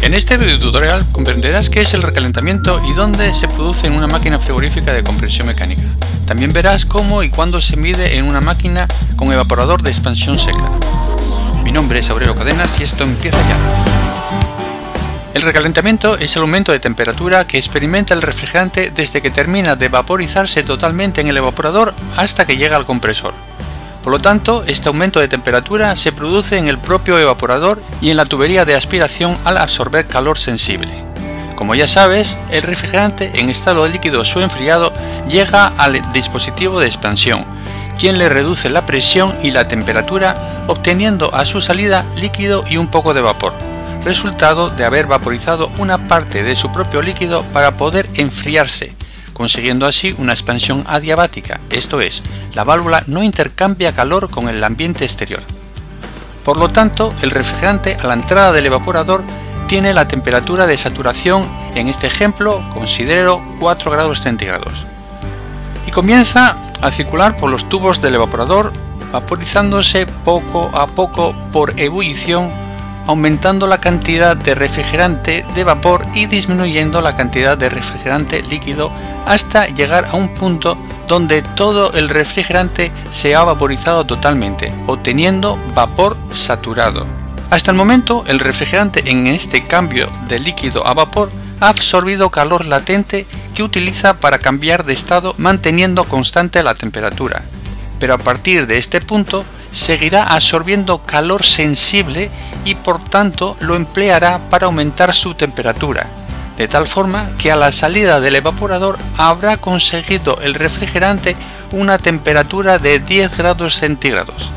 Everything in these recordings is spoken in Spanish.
En este video tutorial comprenderás qué es el recalentamiento y dónde se produce en una máquina frigorífica de compresión mecánica. También verás cómo y cuándo se mide en una máquina con evaporador de expansión seca. Mi nombre es Aurelio Cadenas y esto empieza ya. El recalentamiento es el aumento de temperatura que experimenta el refrigerante desde que termina de vaporizarse totalmente en el evaporador hasta que llega al compresor. Por lo tanto, este aumento de temperatura se produce en el propio evaporador y en la tubería de aspiración al absorber calor sensible. Como ya sabes, el refrigerante en estado líquido o enfriado llega al dispositivo de expansión, quien le reduce la presión y la temperatura obteniendo a su salida líquido y un poco de vapor, resultado de haber vaporizado una parte de su propio líquido para poder enfriarse, consiguiendo así una expansión adiabática, esto es, la válvula no intercambia calor con el ambiente exterior. Por lo tanto, el refrigerante a la entrada del evaporador tiene la temperatura de saturación, en este ejemplo considero 4 grados centígrados, y comienza a circular por los tubos del evaporador, vaporizándose poco a poco por ebullición, aumentando la cantidad de refrigerante de vapor y disminuyendo la cantidad de refrigerante líquido hasta llegar a un punto donde todo el refrigerante se ha vaporizado totalmente, obteniendo vapor saturado. Hasta el momento, el refrigerante en este cambio de líquido a vapor ha absorbido calor latente que utiliza para cambiar de estado manteniendo constante la temperatura. Pero a partir de este punto seguirá absorbiendo calor sensible y por tanto lo empleará para aumentar su temperatura, de tal forma que a la salida del evaporador habrá conseguido el refrigerante una temperatura de 10 grados centígrados.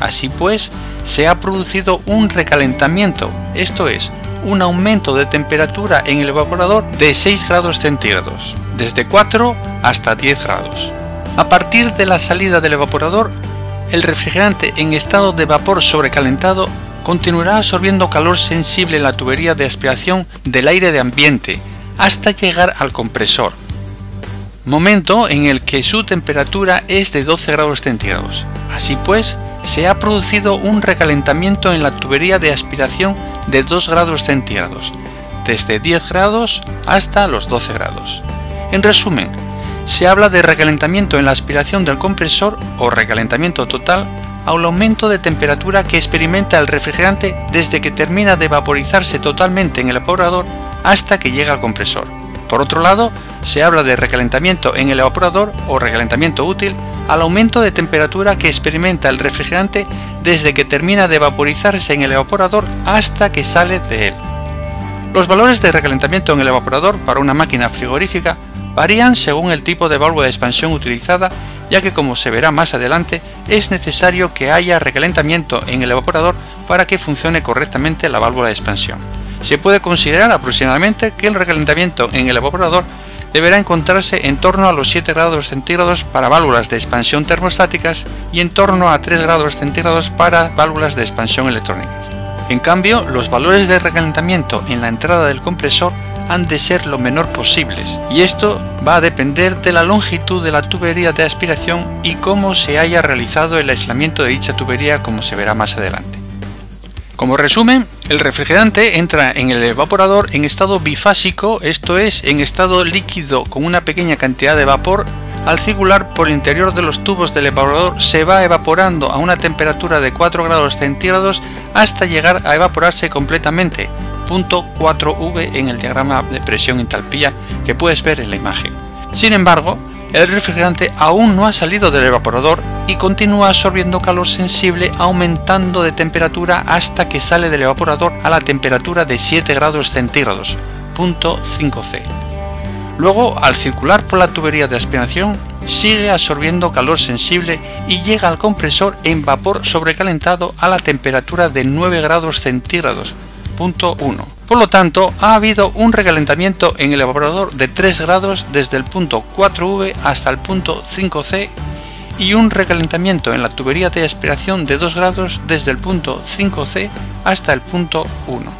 Así pues, se ha producido un recalentamiento, esto es, un aumento de temperatura en el evaporador de 6 grados centígrados, desde 4 hasta 10 grados. A partir de la salida del evaporador, el refrigerante en estado de vapor sobrecalentado continuará absorbiendo calor sensible en la tubería de aspiración del aire de ambiente hasta llegar al compresor, momento en el que su temperatura es de 12 grados centígrados. Así pues, se ha producido un recalentamiento en la tubería de aspiración de 2 grados centígrados, desde 10 grados hasta los 12 grados. En resumen, se habla de recalentamiento en la aspiración del compresor o recalentamiento total al aumento de temperatura que experimenta el refrigerante desde que termina de vaporizarse totalmente en el evaporador hasta que llega al compresor. Por otro lado, se habla de recalentamiento en el evaporador o recalentamiento útil al aumento de temperatura que experimenta el refrigerante desde que termina de vaporizarse en el evaporador hasta que sale de él. Los valores de recalentamiento en el evaporador para una máquina frigorífica varían según el tipo de válvula de expansión utilizada, ya que como se verá más adelante, es necesario que haya recalentamiento en el evaporador para que funcione correctamente la válvula de expansión. Se puede considerar aproximadamente que el recalentamiento en el evaporador deberá encontrarse en torno a los 7 grados centígrados para válvulas de expansión termostáticas y en torno a 3 grados centígrados para válvulas de expansión electrónicas. En cambio, los valores de recalentamiento en la entrada del compresor han de ser lo menor posibles, y esto va a depender de la longitud de la tubería de aspiración y cómo se haya realizado el aislamiento de dicha tubería como se verá más adelante. Como resumen, el refrigerante entra en el evaporador en estado bifásico, esto es, en estado líquido con una pequeña cantidad de vapor. Al circular por el interior de los tubos del evaporador se va evaporando a una temperatura de 4 grados centígrados hasta llegar a evaporarse completamente, 4V en el diagrama de presión entalpía que puedes ver en la imagen. Sin embargo, el refrigerante aún no ha salido del evaporador y continúa absorbiendo calor sensible aumentando de temperatura hasta que sale del evaporador a la temperatura de 7 grados centígrados, punto 5C. Luego, al circular por la tubería de aspiración, sigue absorbiendo calor sensible y llega al compresor en vapor sobrecalentado a la temperatura de 9 grados centígrados, 1. Por lo tanto, ha habido un recalentamiento en el evaporador de 3 grados desde el punto 4V hasta el punto 5C y un recalentamiento en la tubería de aspiración de 2 grados desde el punto 5C hasta el punto 1.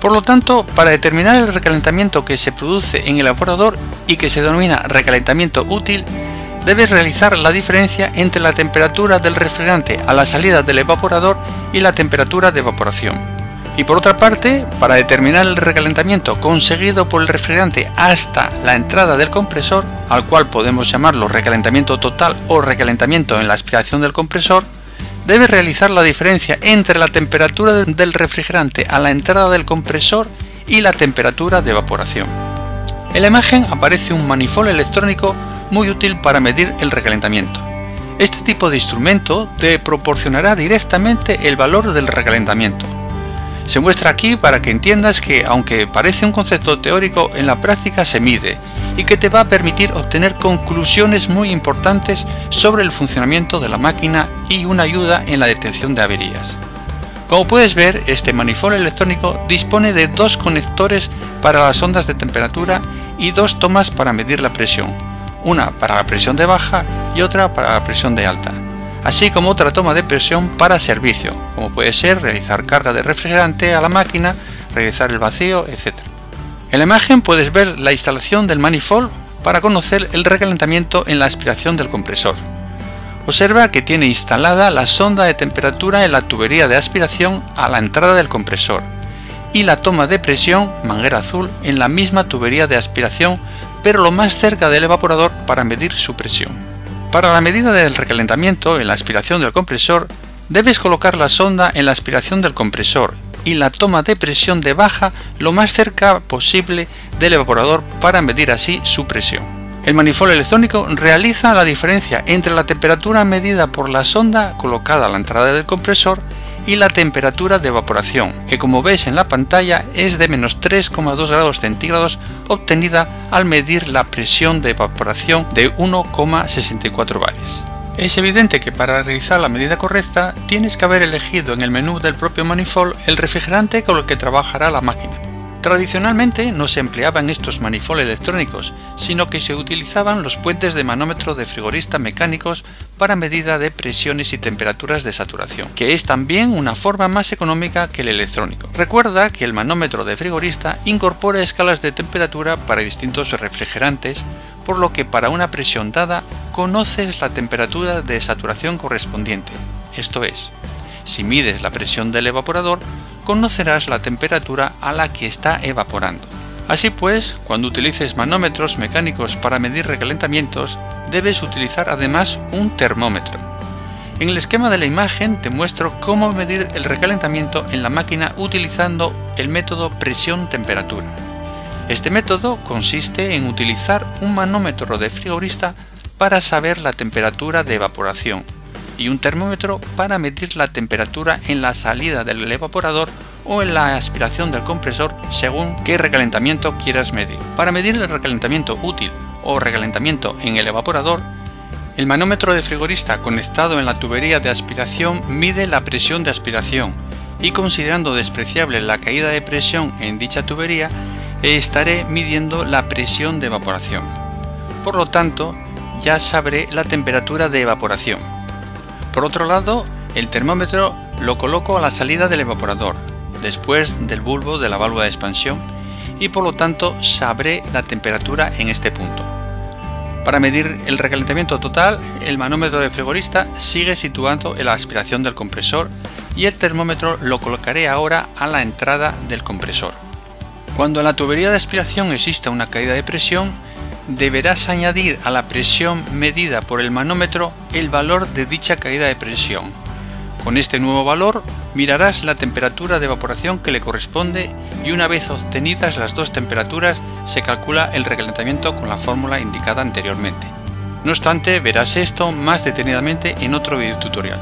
Por lo tanto, para determinar el recalentamiento que se produce en el evaporador y que se denomina recalentamiento útil, debes realizar la diferencia entre la temperatura del refrigerante a la salida del evaporador y la temperatura de evaporación. Y por otra parte, para determinar el recalentamiento conseguido por el refrigerante hasta la entrada del compresor, al cual podemos llamarlo recalentamiento total o recalentamiento en la aspiración del compresor, debes realizar la diferencia entre la temperatura del refrigerante a la entrada del compresor y la temperatura de evaporación. En la imagen aparece un manifold electrónico muy útil para medir el recalentamiento. Este tipo de instrumento te proporcionará directamente el valor del recalentamiento. Se muestra aquí para que entiendas que, aunque parece un concepto teórico, en la práctica se mide y que te va a permitir obtener conclusiones muy importantes sobre el funcionamiento de la máquina y una ayuda en la detección de averías. Como puedes ver, este manifold electrónico dispone de dos conectores para las ondas de temperatura y dos tomas para medir la presión, una para la presión de baja y otra para la presión de alta, así como otra toma de presión para servicio, como puede ser realizar carga de refrigerante a la máquina, realizar el vacío, etc. En la imagen puedes ver la instalación del manifold para conocer el recalentamiento en la aspiración del compresor. Observa que tiene instalada la sonda de temperatura en la tubería de aspiración a la entrada del compresor y la toma de presión, manguera azul, en la misma tubería de aspiración, pero lo más cerca del evaporador para medir su presión. Para la medida del recalentamiento en la aspiración del compresor, debes colocar la sonda en la aspiración del compresor y la toma de presión de baja lo más cerca posible del evaporador para medir así su presión. El manifold electrónico realiza la diferencia entre la temperatura medida por la sonda colocada a la entrada del compresor y la temperatura de evaporación, que como ves en la pantalla es de menos 3,2 grados centígrados obtenida al medir la presión de evaporación de 1,64 bares. Es evidente que para realizar la medida correcta tienes que haber elegido en el menú del propio manifold el refrigerante con el que trabajará la máquina. Tradicionalmente no se empleaban estos manifold electrónicos, sino que se utilizaban los puentes de manómetro de frigorista mecánicos para medida de presiones y temperaturas de saturación, que es también una forma más económica que el electrónico. Recuerda que el manómetro de frigorista incorpora escalas de temperatura para distintos refrigerantes, por lo que para una presión dada conoces la temperatura de saturación correspondiente, esto es, si mides la presión del evaporador, conocerás la temperatura a la que está evaporando. Así pues, cuando utilices manómetros mecánicos para medir recalentamientos, debes utilizar además un termómetro. En el esquema de la imagen te muestro cómo medir el recalentamiento en la máquina utilizando el método presión-temperatura. Este método consiste en utilizar un manómetro de frigorista para saber la temperatura de evaporación y un termómetro para medir la temperatura en la salida del evaporador o en la aspiración del compresor según qué recalentamiento quieras medir. Para medir el recalentamiento útil o recalentamiento en el evaporador, el manómetro de frigorista conectado en la tubería de aspiración mide la presión de aspiración y considerando despreciable la caída de presión en dicha tubería, estaré midiendo la presión de evaporación. Por lo tanto, ya sabré la temperatura de evaporación. Por otro lado, el termómetro lo coloco a la salida del evaporador, después del bulbo de la válvula de expansión, y por lo tanto sabré la temperatura en este punto. Para medir el recalentamiento total, el manómetro de frigorista sigue situando en la aspiración del compresor y el termómetro lo colocaré ahora a la entrada del compresor. Cuando en la tubería de aspiración exista una caída de presión, deberás añadir a la presión medida por el manómetro el valor de dicha caída de presión. Con este nuevo valor mirarás la temperatura de evaporación que le corresponde y una vez obtenidas las dos temperaturas se calcula el recalentamiento con la fórmula indicada anteriormente. No obstante, verás esto más detenidamente en otro video tutorial.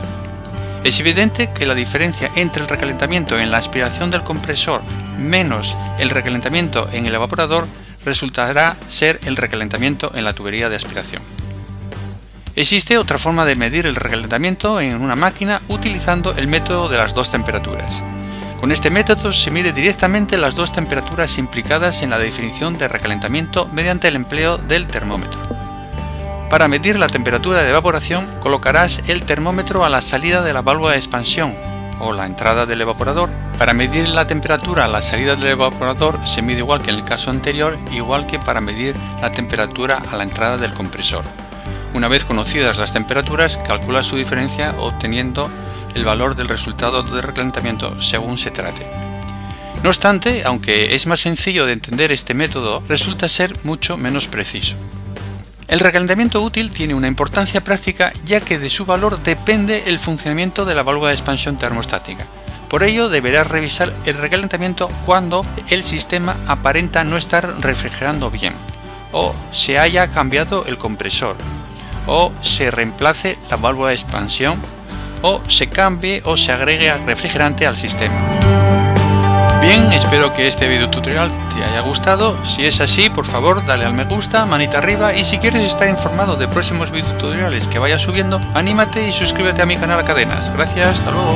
Es evidente que la diferencia entre el recalentamiento en la aspiración del compresor menos el recalentamiento en el evaporador resultará ser el recalentamiento en la tubería de aspiración. Existe otra forma de medir el recalentamiento en una máquina utilizando el método de las dos temperaturas. Con este método se mide directamente las dos temperaturas implicadas en la definición de recalentamiento mediante el empleo del termómetro. Para medir la temperatura de evaporación colocarás el termómetro a la salida de la válvula de expansión o la entrada del evaporador. Para medir la temperatura a la salida del evaporador se mide igual que en el caso anterior, igual que para medir la temperatura a la entrada del compresor. Una vez conocidas las temperaturas, calcula su diferencia obteniendo el valor del resultado de recalentamiento según se trate. No obstante, aunque es más sencillo de entender este método, resulta ser mucho menos preciso. El recalentamiento útil tiene una importancia práctica ya que de su valor depende el funcionamiento de la válvula de expansión termostática. Por ello deberá revisar el recalentamiento cuando el sistema aparenta no estar refrigerando bien, o se haya cambiado el compresor, o se reemplace la válvula de expansión, o se cambie o se agregue refrigerante al sistema. Bien, espero que este video tutorial te haya gustado. Si es así, por favor, dale al me gusta, manita arriba y si quieres estar informado de próximos tutoriales que vaya subiendo, anímate y suscríbete a mi canal Cadenas. Gracias, hasta luego.